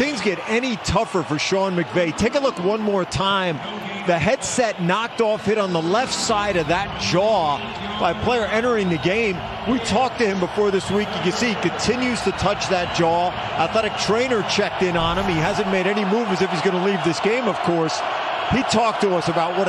things get any tougher for Sean McVay, take a look one more time. The headset knocked off hit on the left side of that jaw by a player entering the game. We talked to him before this week. You can see he continues to touch that jaw. Athletic trainer checked in on him. He hasn't made any moves as if he's going to leave this game, of course. He talked to us about what a